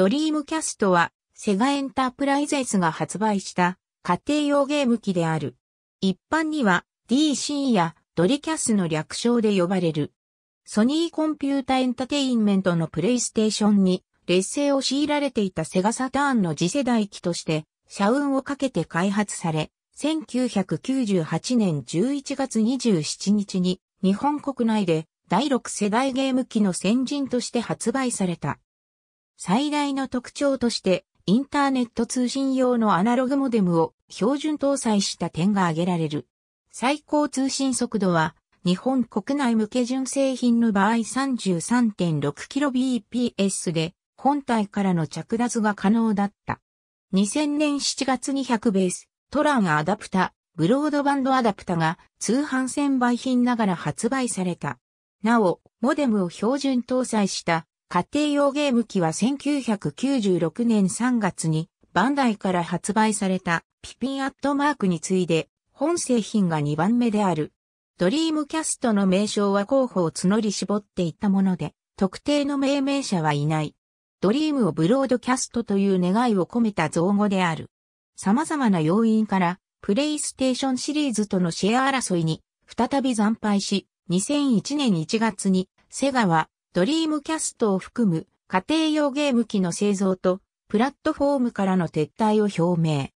ドリームキャストはセガエンタープライゼスが発売した家庭用ゲーム機である。一般には DC やドリキャスの略称で呼ばれる。ソニーコンピュータエンタテインメントのプレイステーションに劣勢を強いられていたセガサターンの次世代機として社運をかけて開発され、1998年11月27日に日本国内で第6世代ゲーム機の先陣として発売された。最大の特徴としてインターネット通信用のアナログモデムを標準搭載した点が挙げられる。最高通信速度は日本国内向け純正品の場合 33.6kbps で本体からの着脱が可能だった。2000年7月に100ベース、トランアダプタ、ブロードバンドアダプタが通販専売品ながら発売された。なお、モデムを標準搭載した家庭用ゲーム機は1996年3月にバンダイから発売されたピピンアットマークに次いで本製品が2番目である。ドリームキャストの名称は候補を募り絞っていったもので、特定の命名者はいない。ドリームをブロードキャストという願いを込めた造語である。様々な要因から、プレイステーションシリーズとのシェア争いに、再び惨敗し、2001年1月に、セガは、ドリームキャストを含む家庭用ゲーム機の製造と、プラットフォームからの撤退を表明。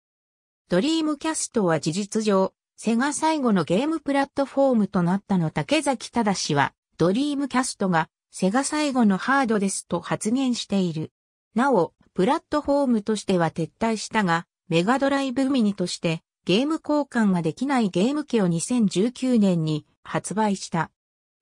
ドリームキャストは事実上、セガ最後のゲームプラットフォームとなったの竹崎忠は、ドリームキャストがセガ最後のハードですと発言している。なお、プラットフォームとしては撤退したが、メガドライブミニとしてゲーム交換ができないゲーム機を2019年に発売した。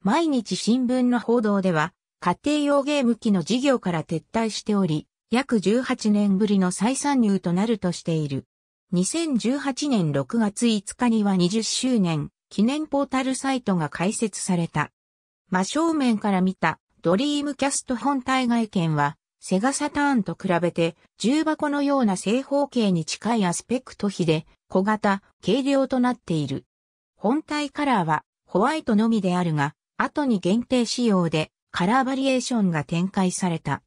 毎日新聞の報道では、家庭用ゲーム機の事業から撤退しており、約18年ぶりの再参入となるとしている。2018年6月5日には20周年記念ポータルサイトが開設された。真正面から見たドリームキャスト本体外見はセガサターンと比べて重箱のような正方形に近いアスペクト比で小型、軽量となっている。本体カラーはホワイトのみであるが、後に限定仕様でカラーバリエーションが展開された。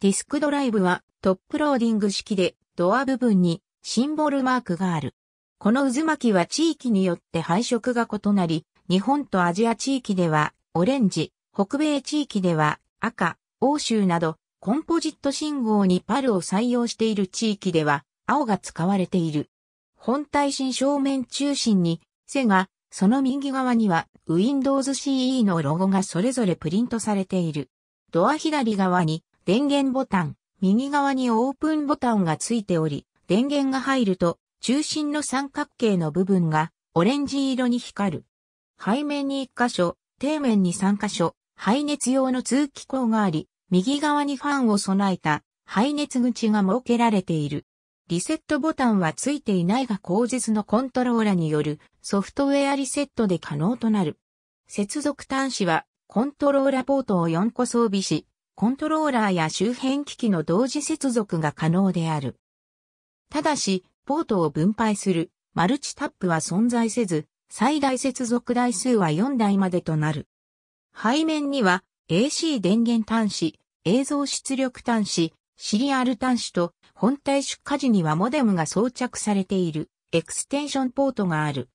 ディスクドライブはトップローディング式でドア部分にシンボルマークがある。この渦巻きは地域によって配色が異なり、日本とアジア地域ではオレンジ、北米地域では赤、欧州などコンポジット信号にパルを採用している地域では青が使われている。本体新正面中心に背が、その右側には Windows CE のロゴがそれぞれプリントされている。ドア左側に電源ボタン、右側にオープンボタンがついており、電源が入ると、中心の三角形の部分がオレンジ色に光る。背面に1箇所、底面に3箇所、排熱用の通気口があり、右側にファンを備えた排熱口が設けられている。リセットボタンはついていないが後日のコントローラによるソフトウェアリセットで可能となる。接続端子はコントローラポートを4個装備し、コントローラーや周辺機器の同時接続が可能である。ただし、ポートを分配するマルチタップは存在せず、最大接続台数は4台までとなる。背面には AC 電源端子、映像出力端子、シリアル端子と本体出荷時にはモデムが装着されているエクステンションポートがある。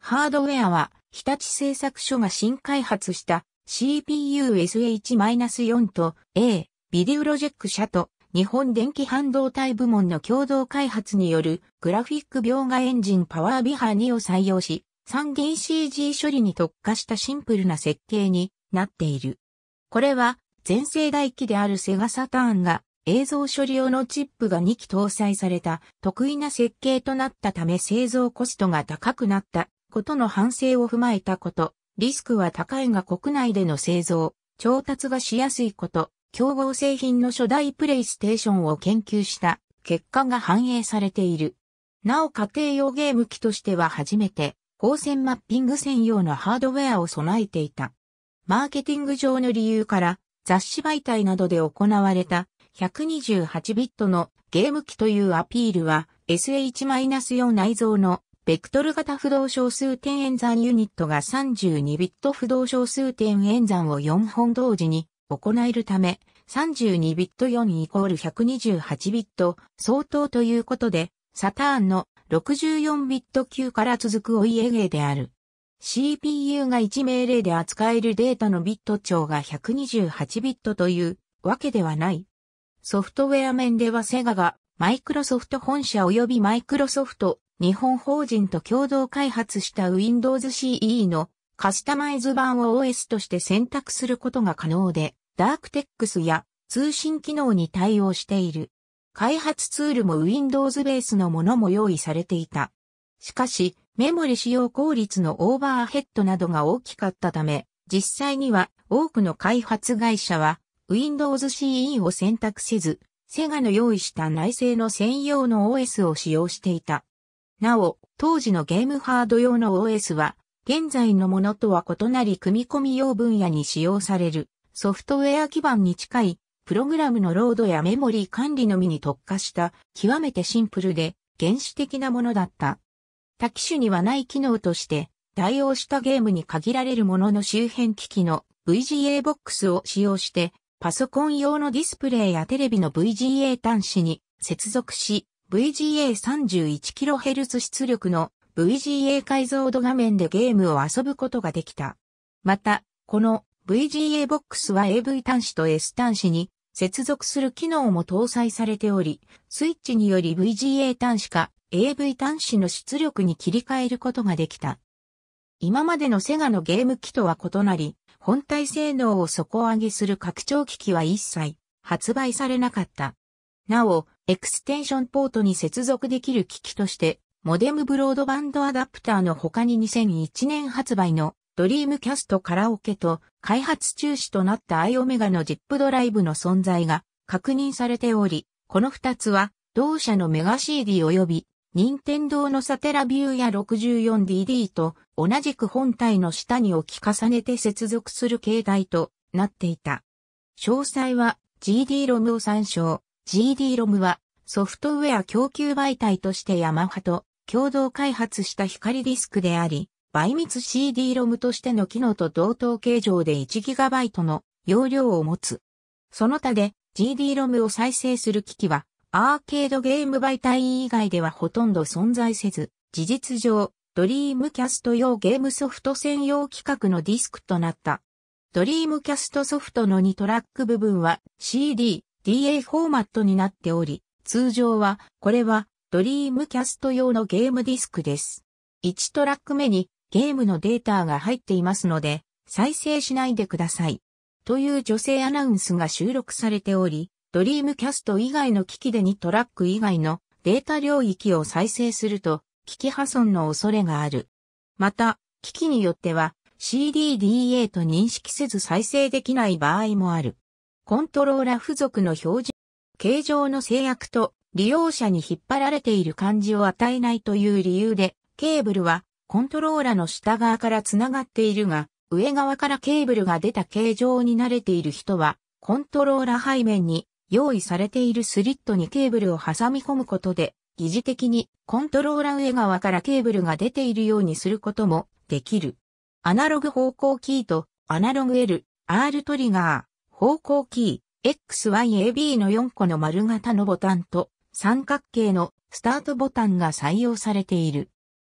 ハードウェアは日立製作所が新開発した CPU SH-4 と A、ビデオロジェック社と日本電気半導体部門の共同開発によるグラフィック描画エンジンパワービハ2を採用し、3DCG 処理に特化したシンプルな設計になっている。これは全世代機であるセガサターンが映像処理用のチップが2機搭載された得意な設計となったため製造コストが高くなったことの反省を踏まえたこと、リスクは高いが国内での製造、調達がしやすいこと、競合製品の初代プレイステーションを研究した結果が反映されている。なお家庭用ゲーム機としては初めて光線マッピング専用のハードウェアを備えていた。マーケティング上の理由から雑誌媒体などで行われた128ビットのゲーム機というアピールは SH-4 内蔵のベクトル型不動小数点演算ユニットが32ビット不動小数点演算を4本同時に行えるため、32ビット4イコール128ビット相当ということで、サターンの64ビット級から続くお家芸である。CPU が1命令で扱えるデータのビット長が128ビットというわけではない。ソフトウェア面ではセガがマイクロソフト本社及びマイクロソフト日本法人と共同開発した Windows CE のカスタマイズ版を OS として選択することが可能で、DarkTeX や通信機能に対応している。開発ツールも Windows ベースのものも用意されていた。しかし、メモリ使用効率のオーバーヘッドなどが大きかったため、実際には多くの開発会社は Windows CE を選択せず、セガの用意した内製の専用の OS を使用していた。なお、当時のゲームハード用の OS は、現在のものとは異なり組み込み用分野に使用されるソフトウェア基盤に近いプログラムのロードやメモリー管理のみに特化した極めてシンプルで原始的なものだった。多機種にはない機能として、対応したゲームに限られるものの周辺機器の VGA ボックスを使用して、パソコン用のディスプレイやテレビの VGA 端子に接続し、VGA31kHz 出力の VGA 解像度画面でゲームを遊ぶことができた。また、この VGA ボックスは AV 端子と S 端子に接続する機能も搭載されており、スイッチにより VGA 端子か AV 端子の出力に切り替えることができた。今までのセガのゲーム機とは異なり、本体性能を底上げする拡張機器は一切発売されなかった。なお、エクステンションポートに接続できる機器として、モデムブロードバンドアダプターの他に2001年発売のドリームキャストカラオケと開発中止となったアイオメガのジップドライブの存在が確認されており、この二つは同社のメガ CD 及び任天堂のサテラビューや 64DD と同じく本体の下に置き重ねて接続する形態となっていた。詳細は GD-ROM を参照。GD-ROM はソフトウェア供給媒体としてヤマハと共同開発した光ディスクであり、倍密 CD-ROM としての機能と同等形状で 1GB の容量を持つ。その他で GD-ROM を再生する機器はアーケードゲーム媒体以外ではほとんど存在せず、事実上、ドリームキャスト用ゲームソフト専用規格のディスクとなった。ドリームキャストソフトの2トラック部分は CD、DA フォーマットになっており、通常は、これはドリームキャスト用のゲームディスクです。1トラック目にゲームのデータが入っていますので、再生しないでください。という女性アナウンスが収録されており、ドリームキャスト以外の機器で2トラック以外のデータ領域を再生すると、機器破損の恐れがある。また、機器によっては CDDA と認識せず再生できない場合もある。コントローラ付属の標準、形状の制約と利用者に引っ張られている感じを与えないという理由で、ケーブルはコントローラの下側からつながっているが、上側からケーブルが出た形状に慣れている人は、コントローラ背面に用意されているスリットにケーブルを挟み込むことで、疑似的にコントローラー上側からケーブルが出ているようにすることもできる。アナログ方向キーとアナログ L、R トリガー、方向キー、XYAB の4個の丸型のボタンと三角形のスタートボタンが採用されている。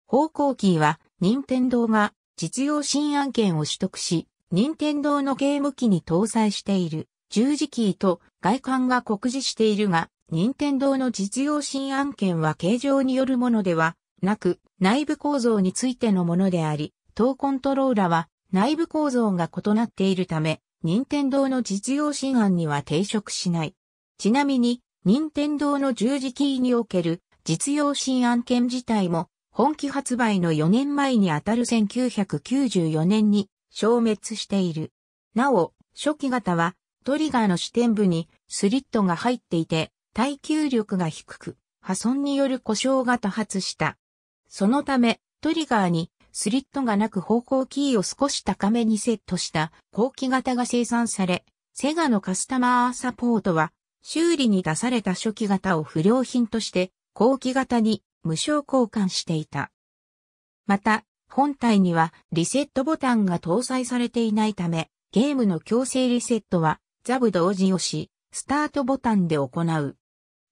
方向キーは任天堂が実用新案件を取得し、任天堂のゲーム機に搭載している十字キーと外観が酷似しているが、任天堂の実用新案件は形状によるものではなく、内部構造についてのものであり、当コントローラは内部構造が異なっているため、任天堂の実用新案には抵触しない。ちなみに、任天堂の十字キーにおける実用新案件自体も、本気発売の4年前にあたる1994年に消滅している。なお、初期型はトリガーの支点部にスリットが入っていて、耐久力が低く、破損による故障が多発した。そのため、トリガーにスリットがなく方向キーを少し高めにセットした後期型が生産され、セガのカスタマーサポートは修理に出された初期型を不良品として後期型に無償交換していた。また、本体にはリセットボタンが搭載されていないため、ゲームの強制リセットはザブ同時押し、スタートボタンで行う。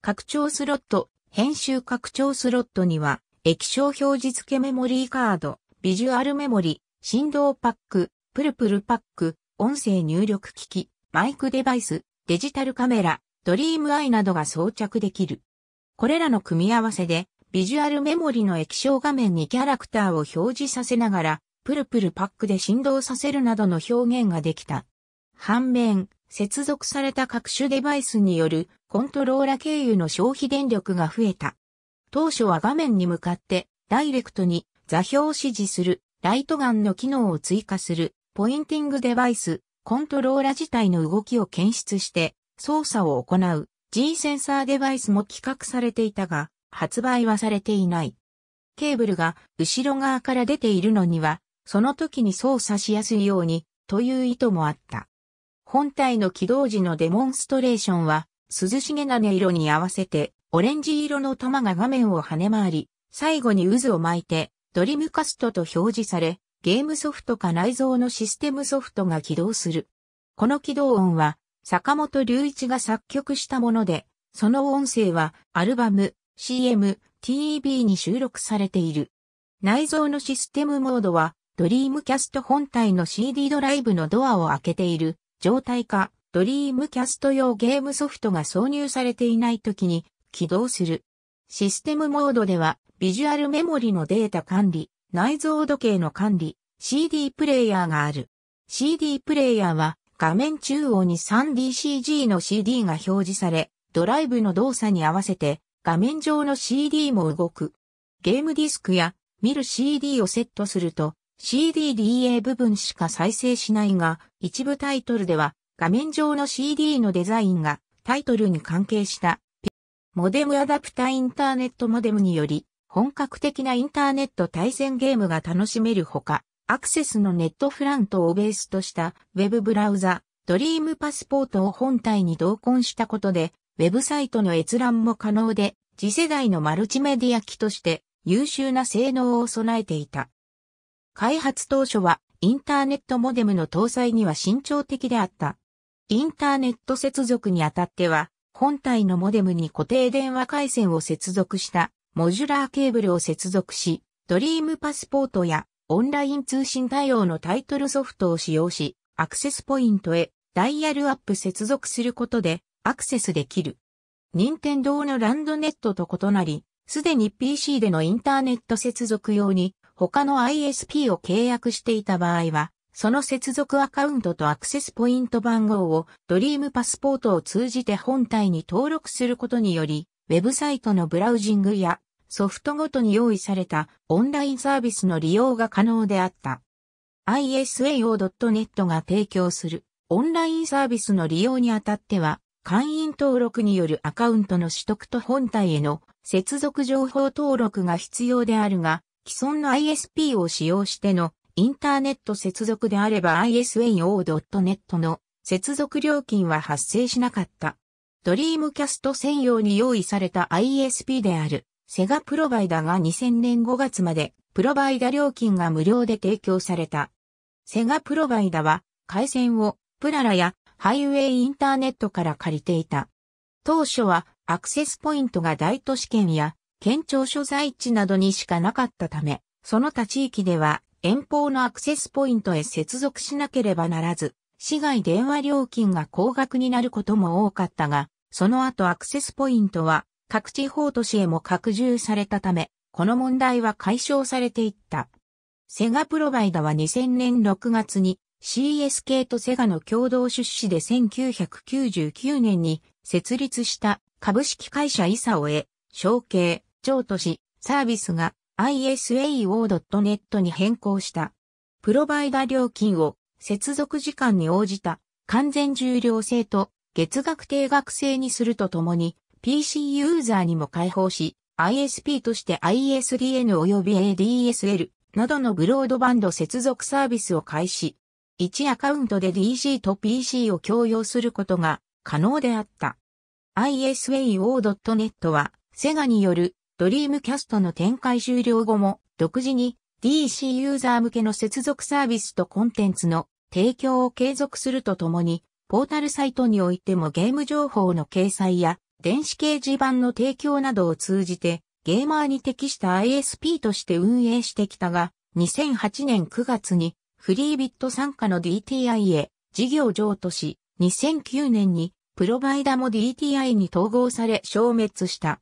拡張スロット、編集拡張スロットには、液晶表示付きメモリーカード、ビジュアルメモリ、振動パック、ぷるぷるぱっく、音声入力機器、マイクデバイス、デジタルカメラ、ドリームアイなどが装着できる。これらの組み合わせで、ビジュアルメモリの液晶画面にキャラクターを表示させながら、プルプルパックで振動させるなどの表現ができた。反面、接続された各種デバイスによるコントローラ経由の消費電力が増えた。当初は画面に向かってダイレクトに座標を指示するライトガンの機能を追加するポインティングデバイス、コントローラ自体の動きを検出して操作を行う G センサーデバイスも企画されていたが、発売はされていない。ケーブルが後ろ側から出ているのには、その時に操作しやすいようにという意図もあった。本体の起動時のデモンストレーションは、涼しげな音色に合わせて、オレンジ色の玉が画面を跳ね回り、最後に渦を巻いて、ドリムカストと表示され、ゲームソフトか内蔵のシステムソフトが起動する。この起動音は、坂本隆一が作曲したもので、その音声はアルバム、CM、TB に収録されている。内蔵のシステムモードは、ドリームキャスト本体の CD ドライブのドアを開けている状態か、ドリームキャスト用ゲームソフトが挿入されていない時に起動する。システムモードでは、ビジュアルメモリのデータ管理、内蔵時計の管理、CD プレイヤーがある。CD プレイヤーは画面中央に 3DCG の CD が表示され、ドライブの動作に合わせて画面上の CD も動く。ゲームディスクや見る CD をセットすると CDDA 部分しか再生しないが、一部タイトルでは画面上の CD のデザインがタイトルに関係したモデムアダプタインターネットモデムにより本格的なインターネット対戦ゲームが楽しめるほか、アクセスのネットフラントをベースとしたウェブブラウザ、ドリームパスポートを本体に同梱したことで、ウェブサイトの閲覧も可能で、次世代のマルチメディア機として優秀な性能を備えていた。開発当初はインターネットモデムの搭載には慎重的であった。インターネット接続にあたっては、本体のモデムに固定電話回線を接続したモジュラーケーブルを接続し、ドリームパスポートやオンライン通信対応のタイトルソフトを使用し、アクセスポイントへダイヤルアップ接続することでアクセスできる。任天堂のランドネットと異なり、すでに PC でのインターネット接続用に他の ISP を契約していた場合は、その接続アカウントとアクセスポイント番号をドリームパスポートを通じて本体に登録することにより、ウェブサイトのブラウジングやソフトごとに用意されたオンラインサービスの利用が可能であった。ISAO.net が提供するオンラインサービスの利用にあたっては、会員登録によるアカウントの取得と本体への接続情報登録が必要であるが、既存の ISP を使用してのインターネット接続であれば ISAO.net の接続料金は発生しなかった。ドリームキャスト専用に用意された ISP であるセガプロバイダが2000年5月までプロバイダ料金が無料で提供された。セガプロバイダは回線をプララやハイウェイインターネットから借りていた。当初はアクセスポイントが大都市圏や県庁所在地などにしかなかったため、その他地域では遠方のアクセスポイントへ接続しなければならず、市外電話料金が高額になることも多かったが、その後アクセスポイントは各地方都市へも拡充されたため、この問題は解消されていった。セガプロバイダは2000年6月に CSK とセガの共同出資で1999年に設立した株式会社イサオへ、承継、超都市、サービスが ISAO.net に変更した。プロバイダ料金を接続時間に応じた完全重量制と月額定額制にするとともに PC ユーザーにも開放し ISP として ISDN 及び ADSL などのブロードバンド接続サービスを開始。1アカウントで DC と PC を共用することが可能であった。ISAO.net はセガによるドリームキャストの展開終了後も、独自に DC ユーザー向けの接続サービスとコンテンツの提供を継続するとともに、ポータルサイトにおいてもゲーム情報の掲載や電子掲示板の提供などを通じてゲーマーに適した ISP として運営してきたが、2008年9月にフリービット参加の DTI へ事業譲渡し、2009年にプロバイダも DTI に統合され消滅した。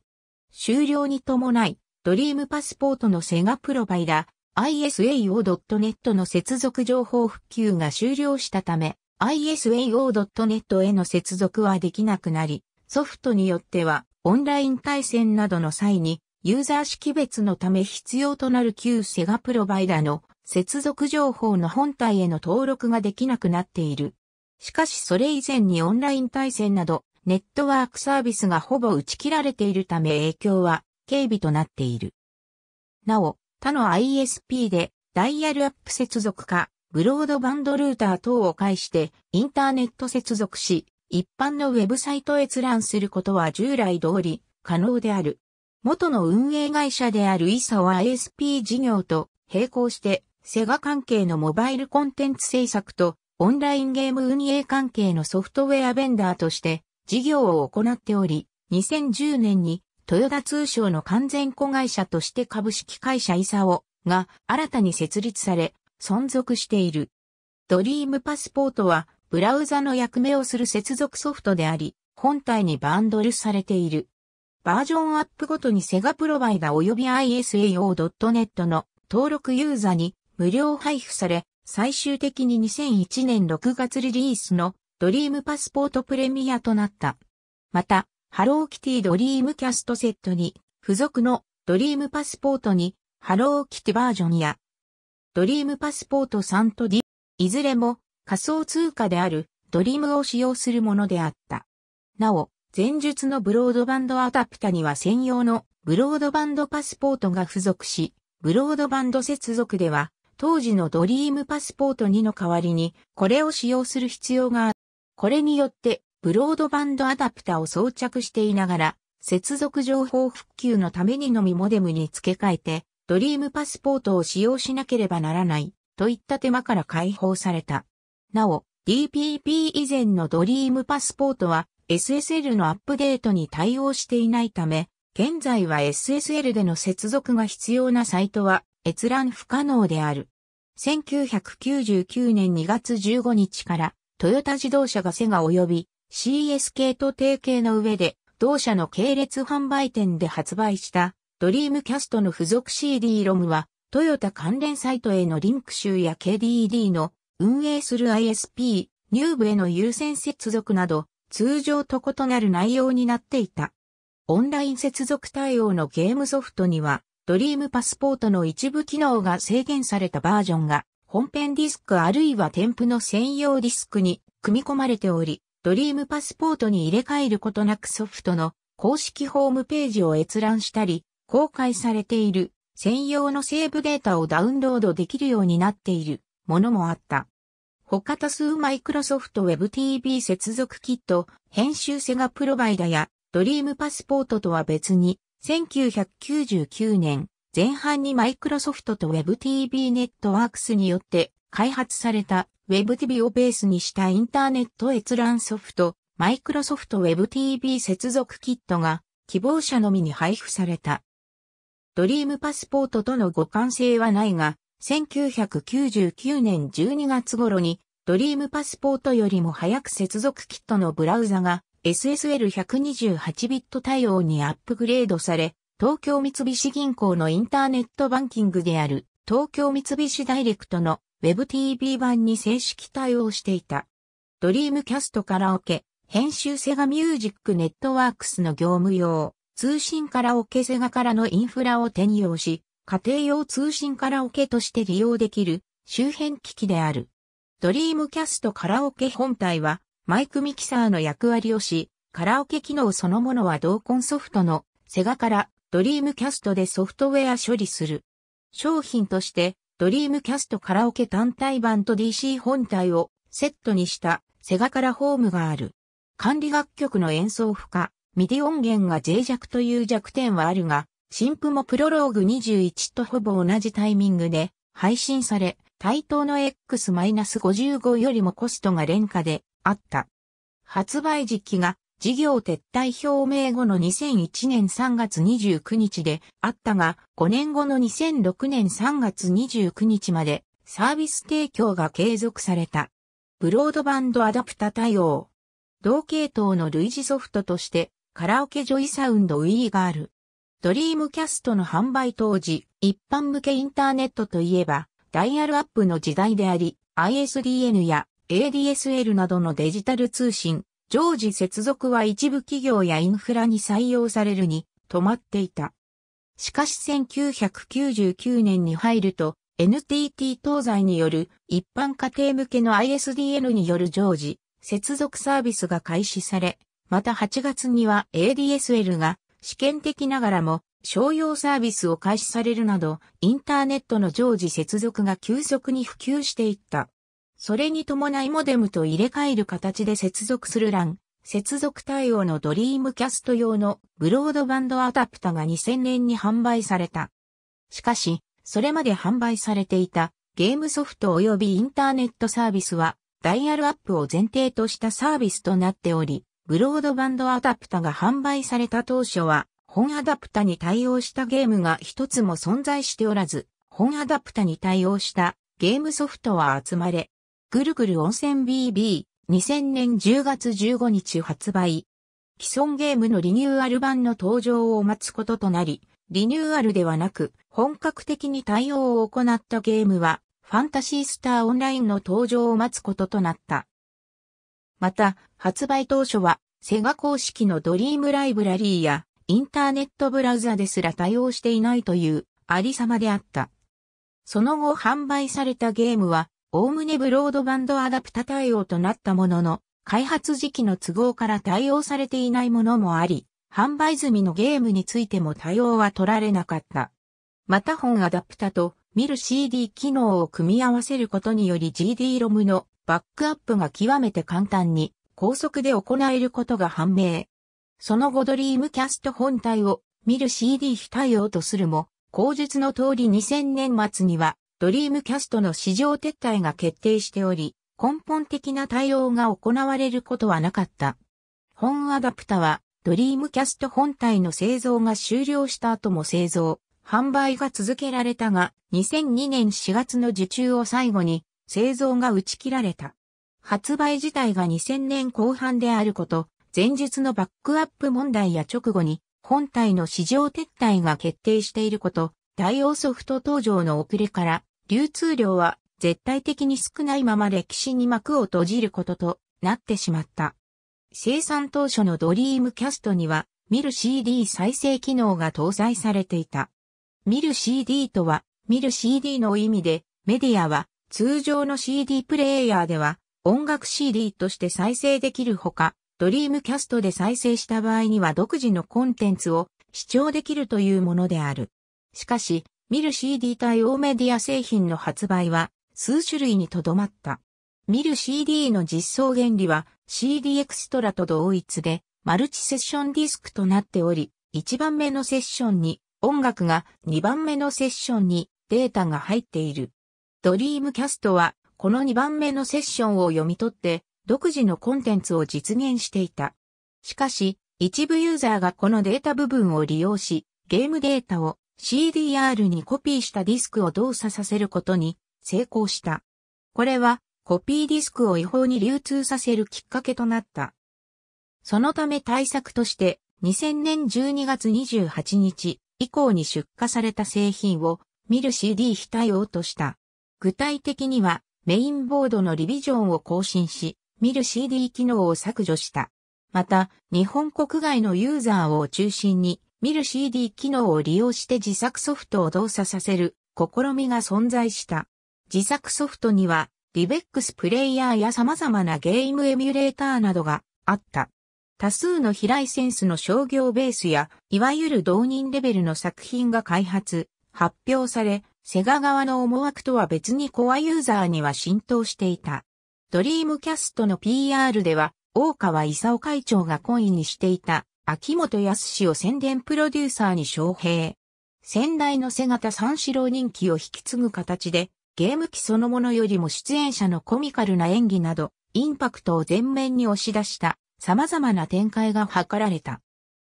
終了に伴い、ドリームパスポートのセガプロバイダ、isao.net の接続情報復旧が終了したため、isao.net への接続はできなくなり、ソフトによってはオンライン対戦などの際にユーザー識別のため必要となる旧セガプロバイダの接続情報の本体への登録ができなくなっている。しかしそれ以前にオンライン対戦などネットワークサービスがほぼ打ち切られているため影響は軽微となっている。なお、他の ISP でダイヤルアップ接続か、ブロードバンドルーター等を介してインターネット接続し、一般のウェブサイト閲覧することは従来通り可能である。元の運営会社であるイサは ISP 事業と並行してセガ関係のモバイルコンテンツ制作とオンラインゲーム運営関係のソフトウェアベンダーとして事業を行っており、2010年にトヨタ通商の完全子会社として株式会社イサオが新たに設立され、存続している。ドリームパスポートはブラウザの役目をする接続ソフトであり、本体にバンドルされている。バージョンアップごとにセガプロバイダ及び isao.net の登録ユーザーに無料配布され、最終的に2001年6月リリースのドリームパスポートプレミアとなった。また、ハローキティドリームキャストセットに、付属のドリームパスポート2、ハローキティバージョンや、ドリームパスポート3と D、いずれも仮想通貨であるドリームを使用するものであった。なお、前述のブロードバンドアダプタには専用のブロードバンドパスポートが付属し、ブロードバンド接続では、当時のドリームパスポート2の代わりに、これを使用する必要がある。これによって、ブロードバンドアダプタを装着していながら、接続情報復旧のためにのみモデムに付け替えて、ドリームパスポートを使用しなければならない、といった手間から解放された。なお、DPP 以前のドリームパスポートは SSL のアップデートに対応していないため、現在は SSL での接続が必要なサイトは閲覧不可能である。1999年2月15日からトヨタ自動車がセガ及び CSK と提携の上で、同社の系列販売店で発売したドリームキャストの付属 CD-ROM は、トヨタ関連サイトへのリンク集や KDD の運営する ISP、ニューブへの優先接続など、通常と異なる内容になっていた。オンライン接続対応のゲームソフトには、ドリームパスポートの一部機能が制限されたバージョンが、本編ディスクあるいは添付の専用ディスクに組み込まれており、ドリームパスポートに入れ替えることなくソフトの公式ホームページを閲覧したり、公開されている専用のセーブデータをダウンロードできるようになっているものもあった。他多数マイクロソフト WebTV 接続キット、編集セガプロバイダやドリームパスポートとは別に、1999年前半にマイクロソフトと WebTV ネットワークスによって開発された WebTV をベースにしたインターネット閲覧ソフト、マイクロソフト WebTV 接続キットが希望者のみに配布された。ドリームパスポートとの互換性はないが、1999年12月頃にドリームパスポートよりも早く接続キットのブラウザが SSL128 ビット対応にアップグレードされ、東京三菱銀行のインターネットバンキングである東京三菱ダイレクトの WebTV 版に正式対応していた。ドリームキャストカラオケ、編集セガミュージックネットワークスの業務用、通信カラオケセガカラのインフラを転用し、家庭用通信カラオケとして利用できる周辺機器である。ドリームキャストカラオケ本体はマイクミキサーの役割をし、カラオケ機能そのものは同梱ソフトのセガカラドリームキャストでソフトウェア処理する。商品としてドリームキャストカラオケ単体版と DC 本体をセットにしたセガカラホームがある。管理楽曲の演奏不可、 MIDI 音源が脆弱という弱点はあるが、新譜もプロローグ21とほぼ同じタイミングで配信され、タイトーの X-55 よりもコストが廉価であった。発売時期が事業撤退表明後の2001年3月29日であったが、5年後の2006年3月29日までサービス提供が継続された。ブロードバンドアダプタ対応。同系統の類似ソフトとしてカラオケジョイサウンドウィーがある。ドリームキャストの販売当時、一般向けインターネットといえば、ダイヤルアップの時代であり、ISDN や ADSL などのデジタル通信、常時接続は一部企業やインフラに採用されるに止まっていた。しかし1999年に入ると NTT 東西による一般家庭向けの ISDN による常時接続サービスが開始され、また8月には ADSL が試験的ながらも商用サービスを開始されるなど、インターネットの常時接続が急速に普及していった。それに伴いモデムと入れ替える形で接続する LAN、接続対応のドリームキャスト用のブロードバンドアダプタが2000年に販売された。しかし、それまで販売されていたゲームソフト及びインターネットサービスはダイヤルアップを前提としたサービスとなっており、ブロードバンドアダプタが販売された当初は、本アダプタに対応したゲームが一つも存在しておらず、本アダプタに対応したゲームソフトは集まれ、ぐるぐる温泉 BB、2000年10月15日発売。既存ゲームのリニューアル版の登場を待つこととなり、リニューアルではなく、本格的に対応を行ったゲームは、ファンタシースターオンラインの登場を待つこととなった。また、発売当初は、セガ公式のドリームライブラリーや、インターネットブラウザですら対応していないというありさまであった。その後販売されたゲームは、おおむねブロードバンドアダプタ対応となったものの、開発時期の都合から対応されていないものもあり、販売済みのゲームについても対応は取られなかった。また本アダプタと見る CD 機能を組み合わせることにより GD-ROM のバックアップが極めて簡単に高速で行えることが判明。その後ドリームキャスト本体を見る CD 非対応とするも、口述の通り2000年末にはドリームキャストの市場撤退が決定しており、根本的な対応が行われることはなかった。本アダプタはドリームキャスト本体の製造が終了した後も製造、販売が続けられたが、2002年4月の受注を最後に製造が打ち切られた。発売自体が2000年後半であること、前述のバックアップ問題や直後に本体の市場撤退が決定していること、対応ソフト登場の遅れから、流通量は絶対的に少ないまま歴史に幕を閉じることとなってしまった。生産当初のドリームキャストには、見る CD 再生機能が搭載されていた。見る CD とは、見る CD の意味で、メディアは通常の CD プレイヤーでは音楽 CD として再生できるほか、ドリームキャストで再生した場合には独自のコンテンツを視聴できるというものである。しかし、見る CD 対応メディア製品の発売は数種類にとどまった。見る CD の実装原理は CD エクストラと同一でマルチセッションディスクとなっており、1番目のセッションに音楽が2番目のセッションにデータが入っている。ドリームキャストは、この2番目のセッションを読み取って、独自のコンテンツを実現していた。しかし、一部ユーザーがこのデータ部分を利用し、ゲームデータを CDR にコピーしたディスクを動作させることに成功した。これは、コピーディスクを違法に流通させるきっかけとなった。そのため対策として、2000年12月28日以降に出荷された製品を見る CD 非対応とした。具体的にはメインボードのリビジョンを更新し、見る CD 機能を削除した。また、日本国外のユーザーを中心に、見る CD 機能を利用して自作ソフトを動作させる試みが存在した。自作ソフトには、リベックスプレイヤーや様々なゲームエミュレーターなどがあった。多数の非ライセンスの商業ベースや、いわゆる同人レベルの作品が開発、発表され、セガ側の思惑とは別にコアユーザーには浸透していた。ドリームキャストの PR では、大川勲会長が懇意にしていた、秋元康を宣伝プロデューサーに招聘。先代の瀬形三四郎人気を引き継ぐ形で、ゲーム機そのものよりも出演者のコミカルな演技など、インパクトを前面に押し出した様々な展開が図られた。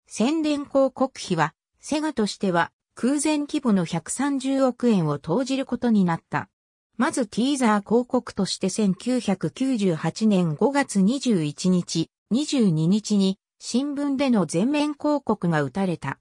宣伝広告費は、セガとしては空前規模の130億円を投じることになった。まずティーザー広告として1998年5月21日、22日に新聞での全面広告が打たれた。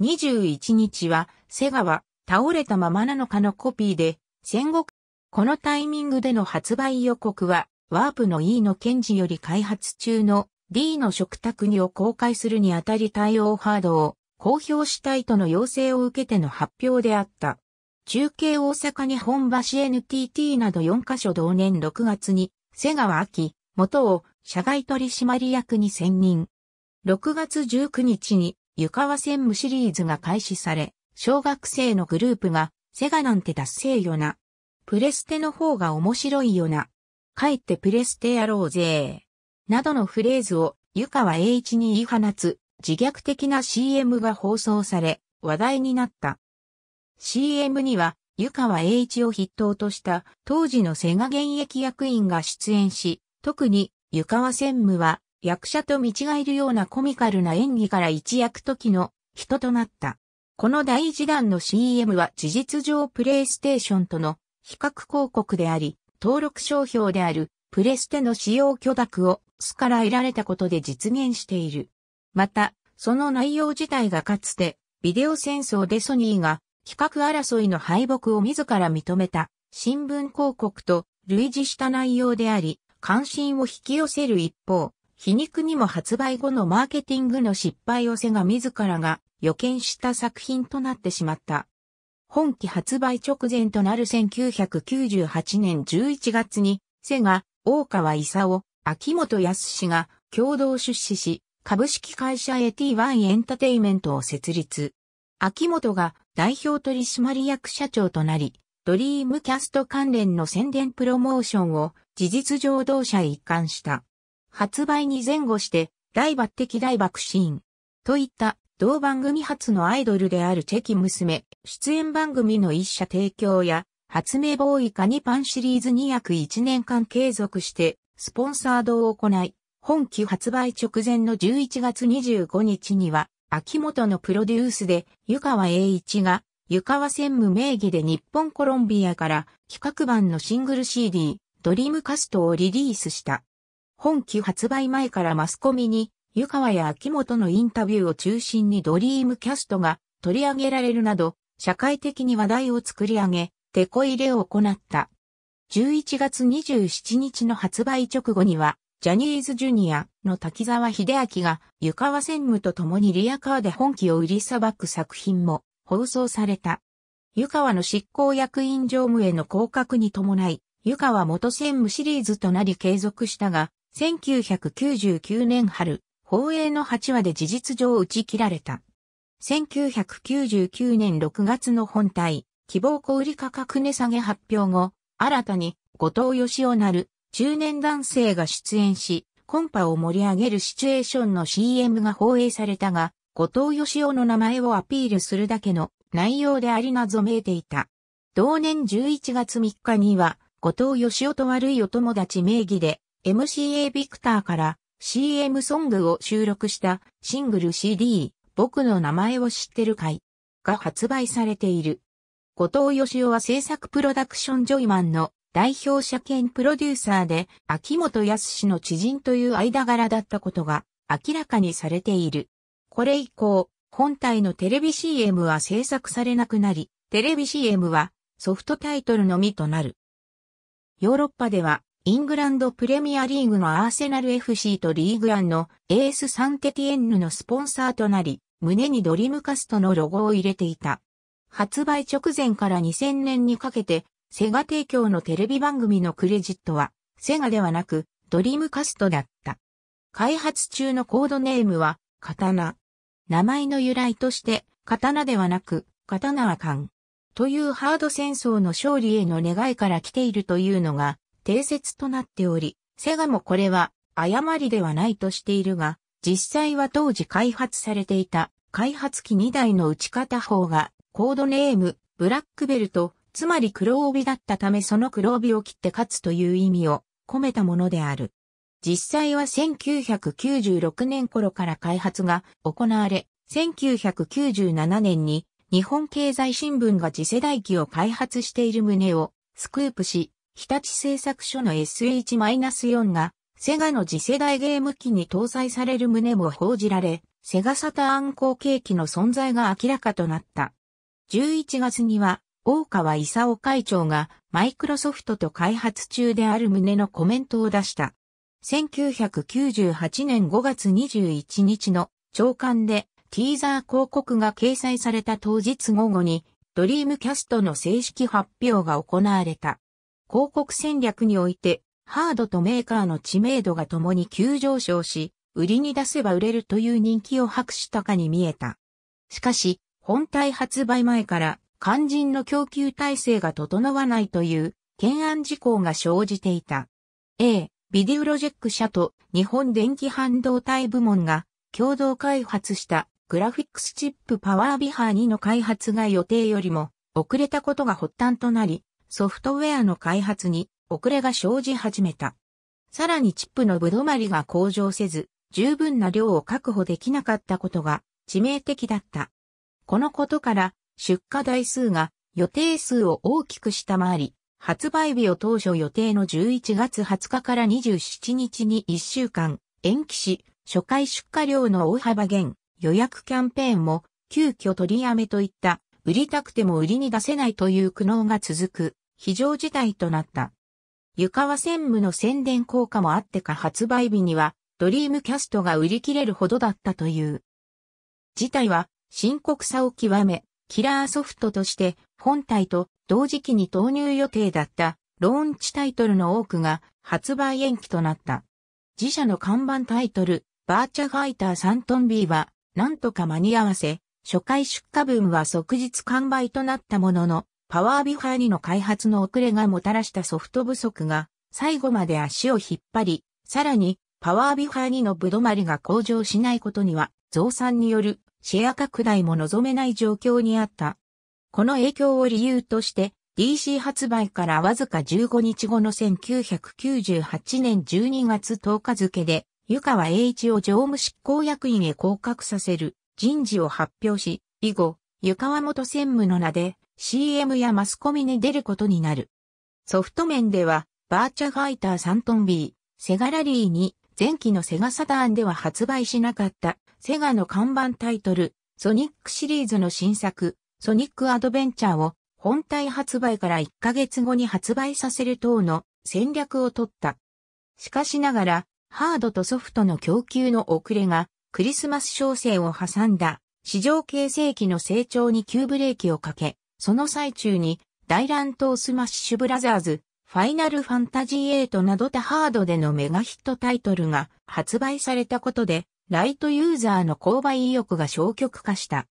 21日はセガは倒れたままなのかのコピーで戦国。このタイミングでの発売予告はワープの E の検事より開発中の D の食卓にを公開するにあたり対応ハードを公表したいとの要請を受けての発表であった。中継大阪日本橋 NTT など4カ所同年6月に、瀬川明、元を社外取締役に選任。6月19日に、湯川専務シリーズが開始され、小学生のグループが、セガなんて達成よな。プレステの方が面白いよな。帰ってプレステやろうぜ。などのフレーズを湯川栄一に言い放つ自虐的な CM が放送され話題になった。CM には、湯川栄一を筆頭とした当時のセガ現役役員が出演し、特に湯川専務は役者と見違えるようなコミカルな演技から一躍時の人となった。この第一弾の CM は事実上プレイステーションとの比較広告であり、登録商標であるプレステの使用許諾をスから得られたことで実現している。また、その内容自体がかつてビデオ戦争でソニーが企画争いの敗北を自ら認めた新聞広告と類似した内容であり、関心を引き寄せる一方、皮肉にも発売後のマーケティングの失敗をセガ自らが予見した作品となってしまった。本機発売直前となる1998年11月に、セガ、大川勲、秋元康が共同出資し、株式会社 AT1 エンタテイメントを設立。秋元が代表取締役社長となり、ドリームキャスト関連の宣伝プロモーションを事実上同社一貫した。発売に前後して大抜擢大爆心といった同番組初のアイドルであるチェキ娘、出演番組の一社提供や発明ボーイカニパンシリーズに約1年間継続してスポンサードを行い、本期発売直前の11月25日には秋元のプロデュースで、湯川栄一が、湯川専務名義で日本コロンビアから企画版のシングル CD、ドリームカストをリリースした。本期発売前からマスコミに、湯川や秋元のインタビューを中心にドリームキャストが取り上げられるなど、社会的に話題を作り上げ、手こ入れを行った。11月27日の発売直後には、ジャニーズジュニアの滝沢秀明が湯川専務と共にリアカーで本気を売りさばく作品も放送された。湯川の執行役員常務への降格に伴い、湯川元専務シリーズとなり継続したが、1999年春、放映の8話で事実上打ち切られた。1999年6月の本体、希望小売価格値下げ発表後、新たに後藤義雄なる中年男性が出演し、コンパを盛り上げるシチュエーションの CM が放映されたが、後藤義雄の名前をアピールするだけの内容であり謎めいていた。同年11月3日には、後藤義雄と悪いお友達名義で、MCA ビクターから CM ソングを収録したシングル CD、僕の名前を知ってるかいが発売されている。後藤義雄は制作プロダクションジョイマンの代表者兼プロデューサーで、秋元康氏の知人という間柄だったことが明らかにされている。これ以降、本体のテレビ CM は制作されなくなり、テレビ CM はソフトタイトルのみとなる。ヨーロッパでは、イングランドプレミアリーグのアーセナル FC とリーグアンのエース・サンテティエンヌのスポンサーとなり、胸にドリムカストのロゴを入れていた。発売直前から2000年にかけてセガ提供のテレビ番組のクレジットは、セガではなく、ドリームカストだった。開発中のコードネームは、刀。名前の由来として、刀ではなく、刀は勘。というハード戦争の勝利への願いから来ているというのが、定説となっており、セガもこれは、誤りではないとしているが、実際は当時開発されていた、開発機2台の打ち方法が、コードネーム、ブラックベルト、つまり黒帯だったためその黒帯を切って勝つという意味を込めたものである。実際は1996年頃から開発が行われ、1997年に日本経済新聞が次世代機を開発している旨をスクープし、日立製作所の SH-4 がセガの次世代ゲーム機に搭載される旨も報じられ、セガサターン後継機の存在が明らかとなった。11月には、大川勲会長がマイクロソフトと開発中である旨のコメントを出した。1998年5月21日の長官でティーザー広告が掲載された当日午後にドリームキャストの正式発表が行われた。広告戦略においてハードとメーカーの知名度が共に急上昇し、売りに出せば売れるという人気を博したかに見えた。しかし、本体発売前から肝心の供給体制が整わないという懸案事項が生じていた。A、ビデオロジェック社と日本電気半導体部門が共同開発したグラフィックスチップパワービハー2の開発が予定よりも遅れたことが発端となり、ソフトウェアの開発に遅れが生じ始めた。さらにチップのぶどまりが向上せず、十分な量を確保できなかったことが致命的だった。このことから出荷台数が予定数を大きく下回り、発売日を当初予定の11月20日から27日に1週間延期し、初回出荷量の大幅減、予約キャンペーンも急遽取りやめといった売りたくても売りに出せないという苦悩が続く非常事態となった。湯川専務の宣伝効果もあってか発売日にはドリームキャストが売り切れるほどだったという。事態は深刻さを極め、キラーソフトとして本体と同時期に投入予定だったローンチタイトルの多くが発売延期となった。自社の看板タイトル、バーチャファイター3tb は、なんとか間に合わせ、初回出荷分は即日完売となったものの、 PowerVR2の開発の遅れがもたらしたソフト不足が最後まで足を引っ張り、さらに PowerVR2の歩留まりが向上しないことには増産によるシェア拡大も望めない状況にあった。この影響を理由として DC 発売からわずか15日後の1998年12月10日付で湯川栄一を常務執行役員へ降格させる人事を発表し、以後、湯川元専務の名で CM やマスコミに出ることになる。ソフト面では、バーチャファイター3トン B、セガラリーに前期のセガサターンでは発売しなかったセガの看板タイトル、ソニックシリーズの新作、ソニックアドベンチャーを本体発売から1ヶ月後に発売させる等の戦略を取った。しかしながら、ハードとソフトの供給の遅れがクリスマス商戦を挟んだ市場形成期の成長に急ブレーキをかけ、その最中に、大乱闘スマッシュブラザーズ、ファイナルファンタジー8など他ハードでのメガヒットタイトルが発売されたことで、ライトユーザーの購買意欲が消極化した。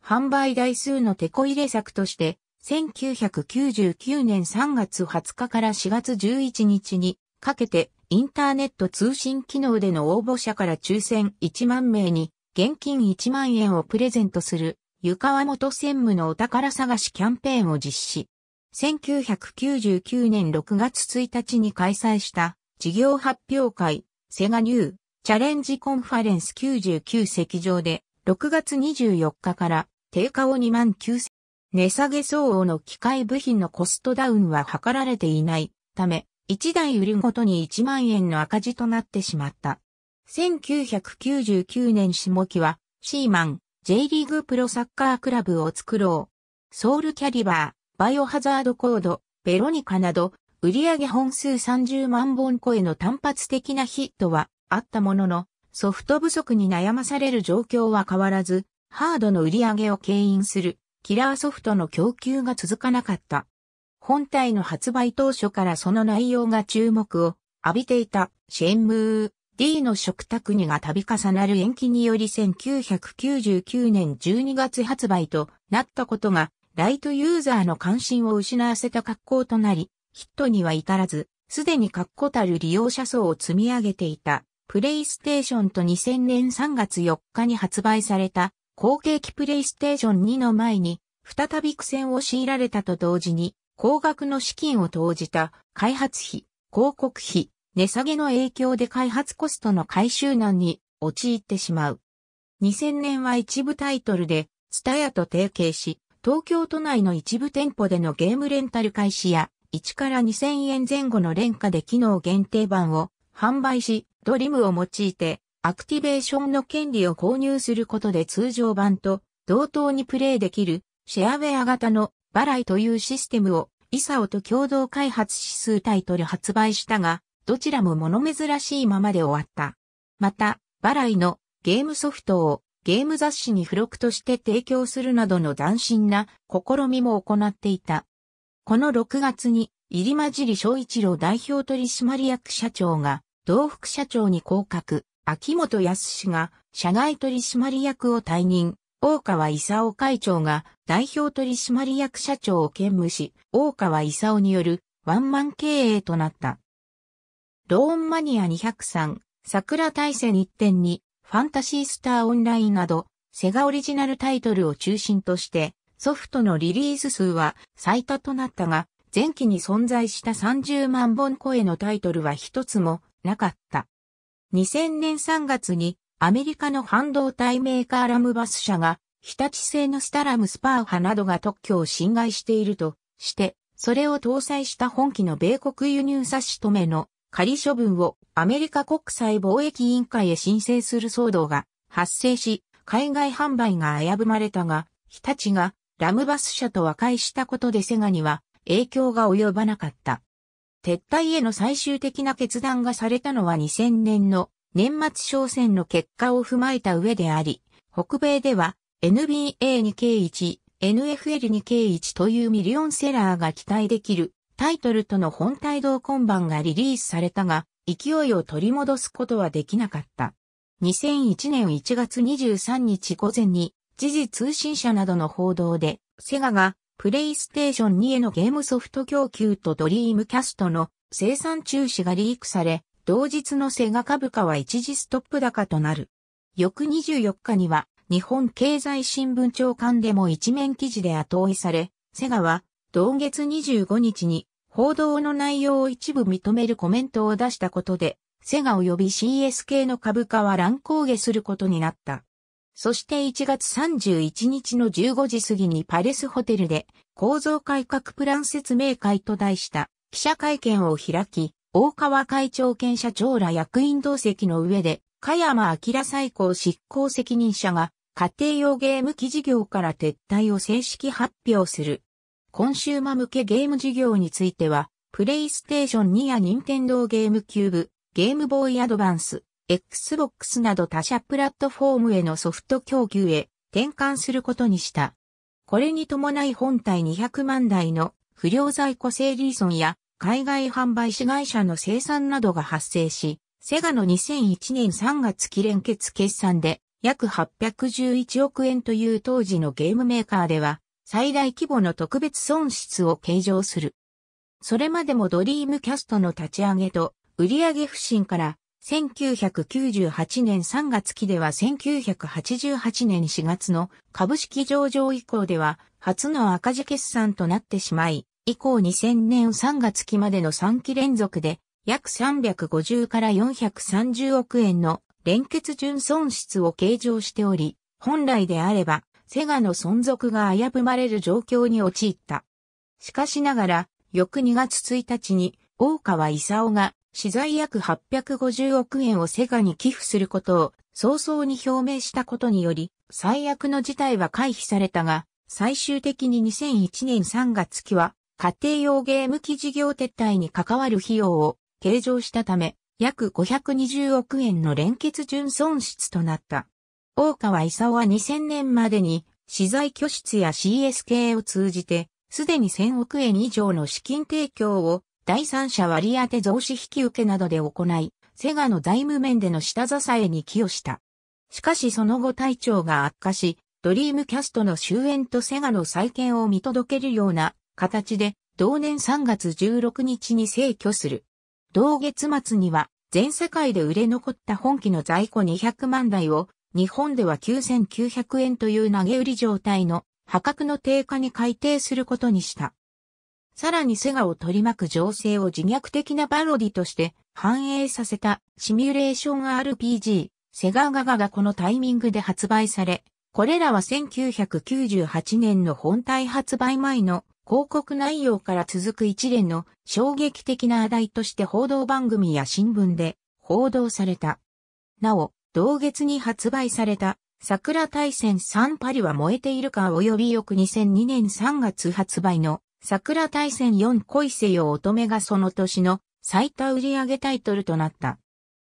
販売台数のてこ入れ策として、1999年3月20日から4月11日にかけてインターネット通信機能での応募者から抽選1万名に現金1万円をプレゼントする湯川元専務のお宝探しキャンペーンを実施。1999年6月1日に開催した事業発表会、セガニュー、チャレンジコンファレンス99席上で、6月24日から定価を2万9000値下げ相応の機械部品のコストダウンは図られていないため、1台売るごとに1万円の赤字となってしまった。1999年下期は、シーマン、J リーグプロサッカークラブを作ろう。ソウルキャリバー、バイオハザードコード、ベロニカなど、売上本数30万本超えの単発的なヒットはあったものの、ソフト不足に悩まされる状況は変わらず、ハードの売り上げを牽引するキラーソフトの供給が続かなかった。本体の発売当初からその内容が注目を浴びていたシェンムー D の食卓にが度重なる延期により1999年12月発売となったことがライトユーザーの関心を失わせた格好となり、ヒットには至らず、すでに確固たる利用者層を積み上げていた、プレイステーションと2000年3月4日に発売された、後継機プレイステーション2の前に、再び苦戦を強いられたと同時に、高額の資金を投じた開発費、広告費、値下げの影響で開発コストの回収難に陥ってしまう。2000年は一部タイトルで、ツタヤと提携し、東京都内の一部店舗でのゲームレンタル開始や、1から2000円前後の廉価で機能限定版を販売し、ドリムを用いて、アクティベーションの権利を購入することで通常版と同等にプレイできるシェアウェア型のバライというシステムをイサオと共同開発指数タイトル発売したが、どちらも物珍しいままで終わった。また、バライのゲームソフトをゲーム雑誌に付録として提供するなどの斬新な試みも行っていた。この6月に、入間尻昭一郎代表取締役社長が、同副社長に降格、秋元康が社外取締役を退任、大川勲会長が代表取締役社長を兼務し、大川勲によるワンマン経営となった。ローンマニア203、桜大戦一点に、ファンタシースターオンラインなど、セガオリジナルタイトルを中心として、ソフトのリリース数は最多となったが、前期に存在した30万本超えのタイトルは一つもなかった。2000年3月にアメリカの半導体メーカーラムバス社が日立製のスタラムスパーハなどが特許を侵害しているとして、それを搭載した本機の米国輸入差し止めの仮処分をアメリカ国際貿易委員会へ申請する騒動が発生し、海外販売が危ぶまれたが、日立がラムバス社と和解したことでセガには影響が及ばなかった。撤退への最終的な決断がされたのは2000年の年末商戦の結果を踏まえた上であり、北米では NBA 2K1、NFL 2K1 というミリオンセラーが期待できるタイトルとの本体同梱版がリリースされたが、勢いを取り戻すことはできなかった。2001年1月23日午前に、時事通信社などの報道で、セガがプレイステーション2へのゲームソフト供給とドリームキャストの生産中止がリークされ、同日のセガ株価は一時ストップ高となる。翌24日には日本経済新聞長官でも一面記事で後追いされ、セガは同月25日に報道の内容を一部認めるコメントを出したことで、セガ及び CSK の株価は乱高下することになった。そして1月31日の15時過ぎにパレスホテルで構造改革プラン説明会と題した記者会見を開き、大川会長兼社長ら役員同席の上で、加山明最高執行責任者が家庭用ゲーム機事業から撤退を正式発表する。コンシューマ向けゲーム事業については、プレイステーション2や任天堂ゲームキューブ、ゲームボーイアドバンス、Xbox など他社プラットフォームへのソフト供給へ転換することにした。これに伴い本体200万台の不良在庫整理損や海外販売市会社の生産などが発生し、セガの2001年3月期連結決算で約811億円という当時のゲームメーカーでは最大規模の特別損失を計上する。それまでもドリームキャストの立ち上げと売上不振から1998年3月期では1988年4月の株式上場以降では初の赤字決算となってしまい、以降2000年3月期までの3期連続で約350から430億円の連結純損失を計上しており、本来であればセガの存続が危ぶまれる状況に陥った。しかしながら、翌2月1日に、大川勲が、資材約850億円をセガに寄付することを早々に表明したことにより、最悪の事態は回避されたが、最終的に2001年3月期は、家庭用ゲーム機事業撤退に関わる費用を計上したため、約520億円の連結純損失となった。大川勲は2000年までに資材拠出や CSK を通じて、すでに1000億円以上の資金提供を第三者割当増資引受などで行い、セガの財務面での下支えに寄与した。しかしその後体調が悪化し、ドリームキャストの終焉とセガの再建を見届けるような形で、同年3月16日に逝去する。同月末には、全世界で売れ残った本機の在庫200万台を日本では9900円という投げ売り状態の破格の低下に改定することにした。さらにセガを取り巻く情勢を自虐的なパロディとして反映させたシミュレーション RPG、セガガガがこのタイミングで発売され、これらは1998年の本体発売前の広告内容から続く一連の衝撃的な話題として報道番組や新聞で報道された。なお、同月に発売された桜大戦3パリは燃えているか及び翌2002年3月発売の桜大戦4恋せよ乙女がその年の最多売上タイトルとなった。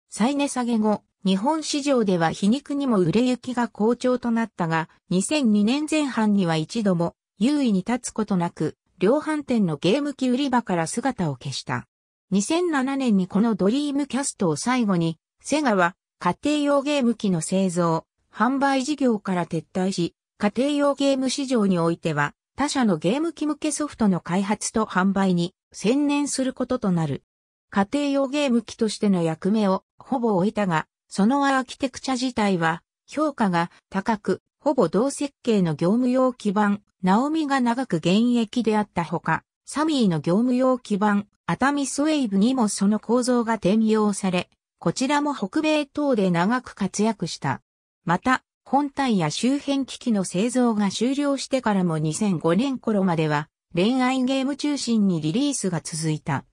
再値下げ後、日本市場では皮肉にも売れ行きが好調となったが、2002年前半には一度も優位に立つことなく、量販店のゲーム機売り場から姿を消した。2007年にこのドリームキャストを最後に、セガは家庭用ゲーム機の製造、販売事業から撤退し、家庭用ゲーム市場においては他社のゲーム機向けソフトの開発と販売に専念することとなる。家庭用ゲーム機としての役目をほぼ終えたが、そのアーキテクチャ自体は評価が高く、ほぼ同設計の業務用基盤、ナオミが長く現役であったほか、サミーの業務用基盤、アタミスウェイブにもその構造が転用され、こちらも北米等で長く活躍した。また、本体や周辺機器の製造が終了してからも2005年頃までは恋愛ゲーム中心にリリースが続いた。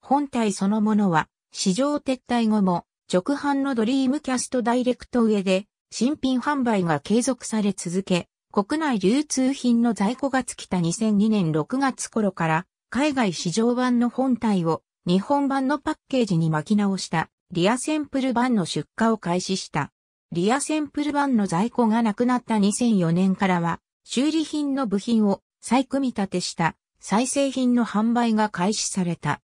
本体そのものは市場撤退後も直販のドリームキャストダイレクト上で新品販売が継続され続け、国内流通品の在庫が尽きた2002年6月頃から海外市場版の本体を日本版のパッケージに巻き直したリアセンプル版の出荷を開始した。リアセンプル版の在庫がなくなった2004年からは、修理品の部品を再組み立てした再製品の販売が開始された。